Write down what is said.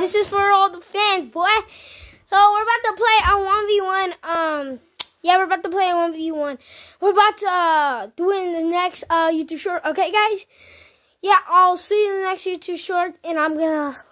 This is for all the fans, boy. So we're about to play a one v one. Um, yeah, we're about to play a one v one. We're about to uh, do it in the next uh YouTube short. Okay, guys. Yeah, I'll see you in the next YouTube short, and I'm gonna